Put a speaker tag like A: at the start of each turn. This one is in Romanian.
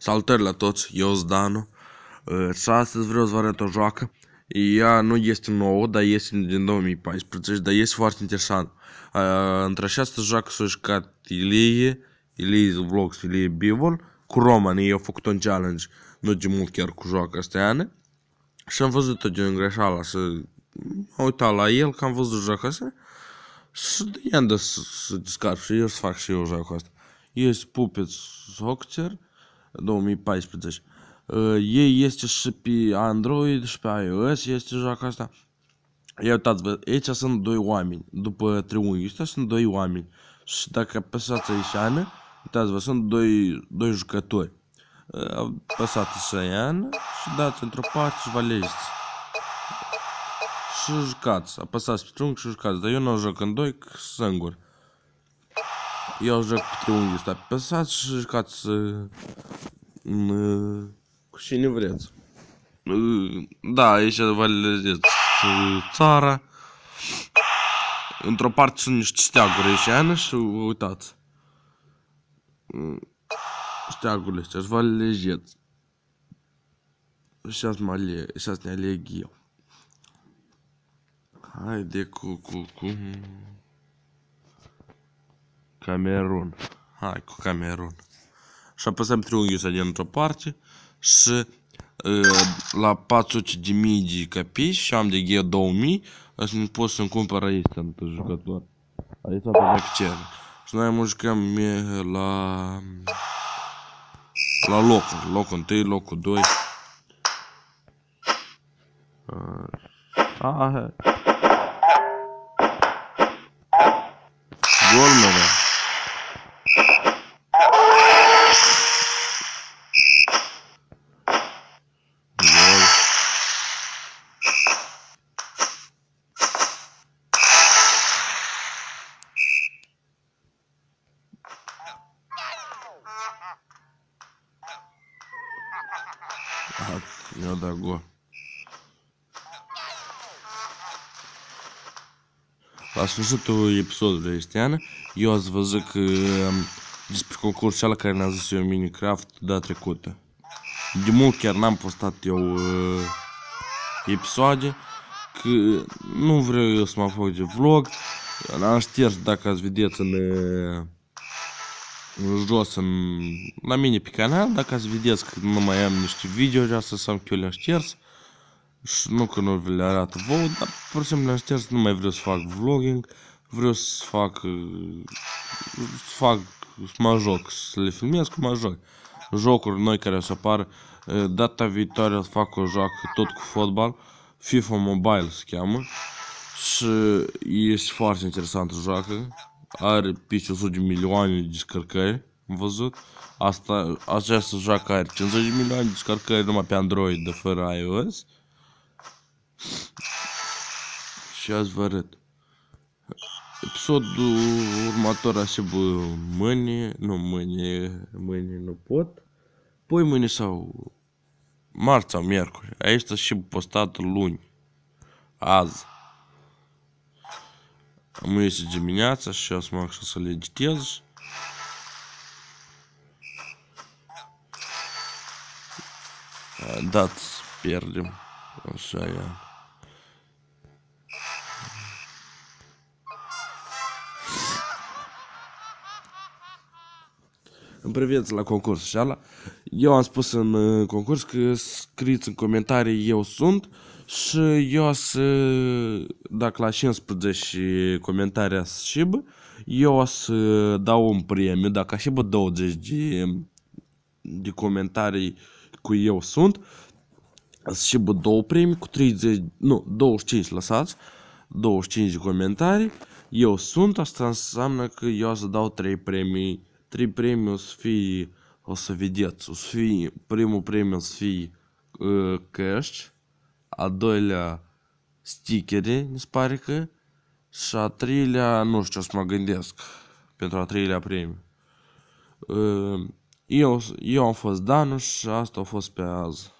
A: Salutări la toți, eu sunt Danu uh, și astăzi vreau să vă arăt o joacă. Ea nu este nouă, dar este din 2014, dar este foarte interesant. Uh, între această joacă s-a jucat Ilie, Ilie Vlogs, Ilie Bivol, cu Roman, ei au făcut un challenge, nu de mult chiar cu joaca asta ani. Și am văzut-o din greșeala să mă uitat la el, că am văzut joaca asta. Și de i-am să, să descarc și eu să fac și eu joaca asta. Este Puppets Soccer 2014. Uh, ei este și pe Android și pe iOS este joaca asta. Ia uitați-vă, aici sunt doi oameni. După triunghi ăsta sunt doi oameni. Și dacă apăsați aici Ana, uitați-vă, sunt doi, doi jucători. Uh, apăsați și Ana și dați într-o parte și vă alegeți. Și jucați, apăsați pe triunghi și jucați. Dar eu nu joc în doi, singur. Eu joc pe triunghiul ăsta. Apăsați și jucați uh, cu cine vreți. Da, aici vă alegeți țara. Într-o parte sunt niște steaguri aici, și uitați. Steagurile astea, vă alegeți. Și azi, mă aleg, și azi ne aleg eu. Haide cu, cu, cu... Camerun. Hai cu Camerun și apăsăm triunghiul ăsta dintr-o parte și uh, la 400 de mii de capici și am de G 2000 așa nu pot să-mi cumpăr aici sunt jucător. Aici pe Maccer. Și noi mă jucăm la la locul, locul 1, locul 2. Ah, Gol, mă, mi-a dat gol. La sfârșitul episodului este an, eu ați văzut că um, despre concursul care ne-a zis eu Minecraft data trecută. De mult chiar n-am postat eu uh, episoade, că nu vreau eu să mă fac de vlog. Am șters, dacă ați vedeți în uh, jos în, la mine pe canal, dacă ați vedeți că nu mai am niște videouri astăzi sau că eu le-am șters. Și nu că nu vi le arată vouă, dar pur și simplu le-am șters, nu mai vreau să fac vlogging, vreau să fac, să fac, să mă joc, să le filmez cum mă joc. Jocuri noi care o să apar, data viitoare o să fac o joacă tot cu fotbal, FIFA Mobile se cheamă. Și este foarte interesantă joacă are peste 100 de milioane de descărcări, am văzut. Asta, această joacă are 50 de milioane de descărcări numai pe Android, de fără iOS. Și azi vă arăt. Episodul următor așa bă, mâine, nu mâine, mâine nu pot. Poi mâine sau marți sau miercuri. Aici și postat luni. Azi. Am ieșit dimineața și o să mă așa să le editez. Dat pierdem. Așa e. Îmi priviți la concurs și ala. Eu am spus în uh, concurs că scriți în comentarii eu sunt și eu să, dacă la 15 comentarii și eu o să dau un premiu, dacă și bă 20 de, de comentarii cu eu sunt, și bă două premii cu 30, nu, 25 lăsați, 25 de comentarii, eu sunt, asta înseamnă că eu o să dau 3 premii, 3 premii o să fie, o să vedeți, o să fie, primul premiu o să fie uh, cash, a doilea stickere, mi se pare că, și a treilea, nu știu, o să mă gândesc pentru a treilea premiu. Eu, eu am fost Danu și asta a fost pe azi.